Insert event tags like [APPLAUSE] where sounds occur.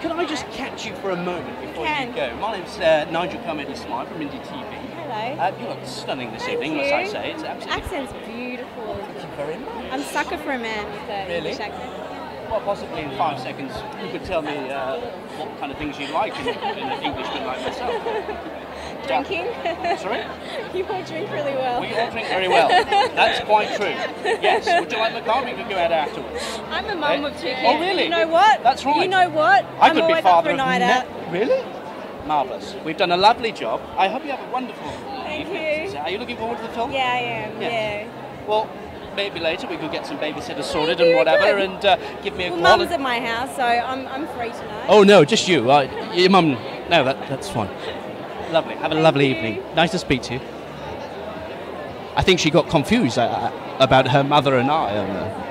can I just catch you for a moment before can. you go? My name's uh, Nigel Carmedy Smythe from Indie TV. Hello. Uh, you look stunning this Thank evening, you. must I say. It's absolutely Accent's beautiful. Thank you very much. I'm sucker for a man with a Really? English accent. Well, possibly in five seconds, you could tell me uh, what kind of things you like in, in an Englishman like myself. Drinking? Sorry? [LAUGHS] you all drink really well. We all drink very well. That's quite true. Yes. [LAUGHS] Would you like the car? We could go out afterwards. I'm a mum Eh? of two kids. Oh, really? You know what? That's right. You know what? I am could always be father up for a of night out. Really? Marvellous. We've done a lovely job. I hope you have a wonderful Thank evening. you. Are you looking forward to the film? Yeah, I am. Yeah. Yeah. Well, maybe later we could get some babysitters sorted Thank and whatever good. and uh, give me a Well, call. mum's at my house, so I'm, I'm free tonight. Oh no, just you. Uh, your mum. No, that, that's fine. Lovely. Have a lovely evening. Nice to speak to you. I think she got confused uh, about her mother and I. Uh,